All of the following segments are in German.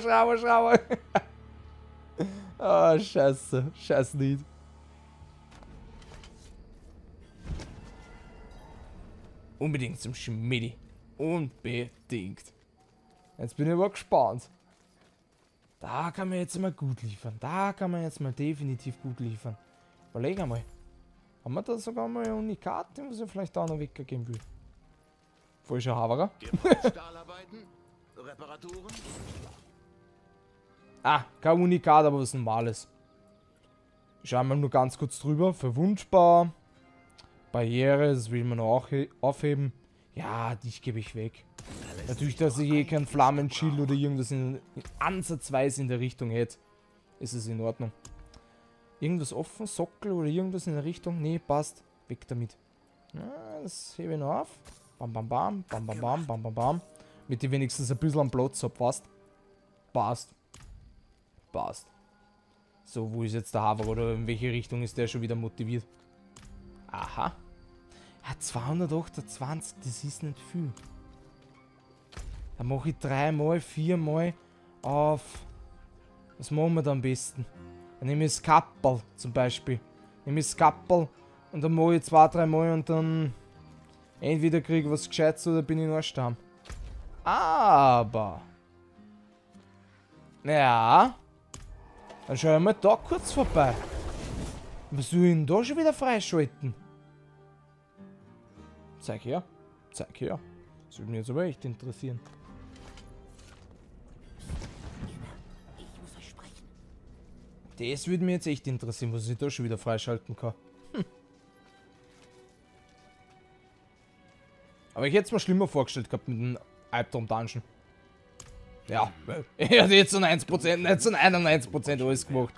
Schrauber, Schrauber. Ah, oh, scheiße. Scheiß Lied. Unbedingt zum Schmidi. Unbedingt. Jetzt bin ich aber gespannt. Da kann man jetzt mal gut liefern. Da kann man jetzt mal definitiv gut liefern. Überleg einmal. Haben wir da sogar mal ein Unikat, den wir vielleicht auch noch weggeben will? Falscher Haverer. Reparaturen? Ah, kein Unikat, aber was Normales. Schauen wir nur ganz kurz drüber. Verwundbar. Barriere, das will man auch aufheben. Ja, dich gebe ich weg. Natürlich, dass ich eh kein Flammenschild oder irgendwas in, in ansatzweise in der Richtung hätte, ist es in Ordnung. Irgendwas offen, Sockel oder irgendwas in der Richtung? Nee, passt. Weg damit. Ja, das hebe ich noch auf. Bam, bam, bam, bam, bam, bam, bam, bam, bam. Mit die wenigstens ein bisschen am Platz habe, passt. Passt. Passt. So, wo ist jetzt der Haver oder in welche Richtung ist der schon wieder motiviert? Aha. Ja, 228, das ist nicht viel. Dann mache ich dreimal, viermal auf... Was machen wir da am besten? Dann nehme ich das Kappel zum Beispiel. Nehme ich das Kappel und dann mache ich zwei, dreimal und dann... Entweder kriege ich was Gescheites oder bin ich noch Stamm. Aber... Ja... Dann schauen wir mal da kurz vorbei. Was soll ich denn da schon wieder freischalten? Zeig her. Zeig her. Das würde mich jetzt aber echt interessieren. Das würde mich jetzt echt interessieren, was ich da schon wieder freischalten kann. Hm. Aber ich hätte es mir schlimmer vorgestellt gehabt mit dem Albtraum Dungeon. Ja, er hat jetzt so 1%, nicht so 91% alles gemacht.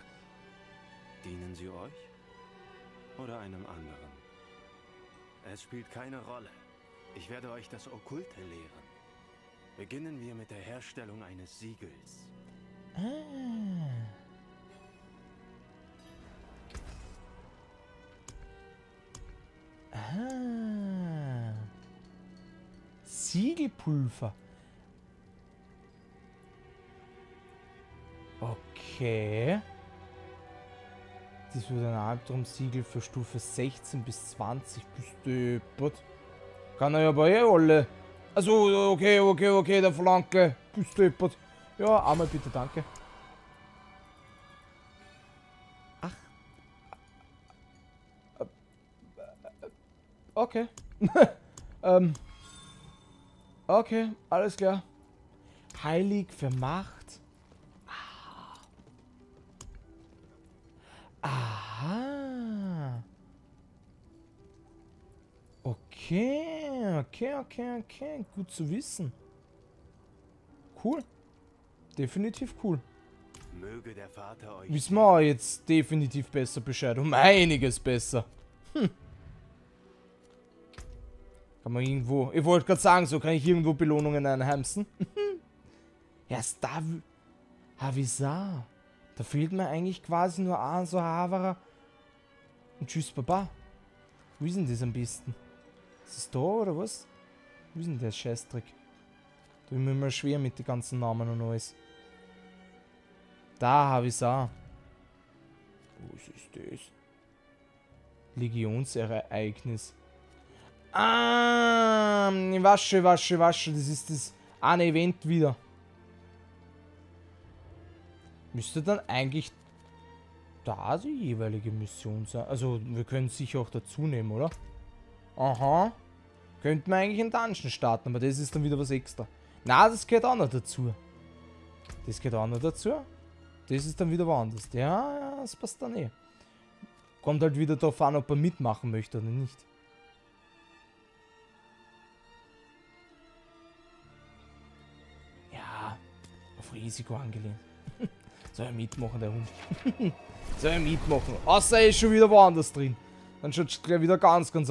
Dienen sie euch? Oder einem anderen? Es spielt keine Rolle. Ich werde euch das Okkulte lehren. Beginnen wir mit der Herstellung eines Siegels. Ah. Ah. Siegelpulver. Okay. Das wird ein Albtraumsiegel für Stufe 16 bis 20 bis deppert. Kann er ja aber eh alle. Also, okay, okay, okay, der Flanke. Bis deppert. Ja, einmal bitte, danke. Ach. Okay. ähm. Okay, alles klar. Heilig für Okay, okay, okay, okay. Gut zu wissen. Cool. Definitiv cool. Möge der Vater euch Wissen wir jetzt definitiv besser Bescheid. Um einiges besser. Hm. Kann man irgendwo... Ich wollte gerade sagen, so kann ich irgendwo Belohnungen einheimsen. ja, Star... Havisar. Da fehlt mir eigentlich quasi nur ein so Haverer. Und tschüss, Baba. Wo ist denn das am besten? Ist es da oder was? Wo ist denn der Scheißdreck? Da bin ich mir immer schwer mit den ganzen Namen und alles. Da habe ich es auch. Was ist das? Legionsereignis. Ah, wasche, wasche, wasche. Das ist das eine Event wieder. Müsste dann eigentlich da die jeweilige Mission sein. Also, wir können sicher auch dazu nehmen, oder? Aha. Könnten wir eigentlich einen Dungeon starten, aber das ist dann wieder was extra. Na, das gehört auch noch dazu. Das gehört auch noch dazu. Das ist dann wieder woanders. Ja, ja, das passt dann eh. Kommt halt wieder darauf an, ob er mitmachen möchte oder nicht. Ja, auf Risiko angelehnt. Soll er mitmachen, der Hund? Soll er mitmachen? Außer er ist schon wieder woanders drin. Dann schaut es gleich wieder ganz, ganz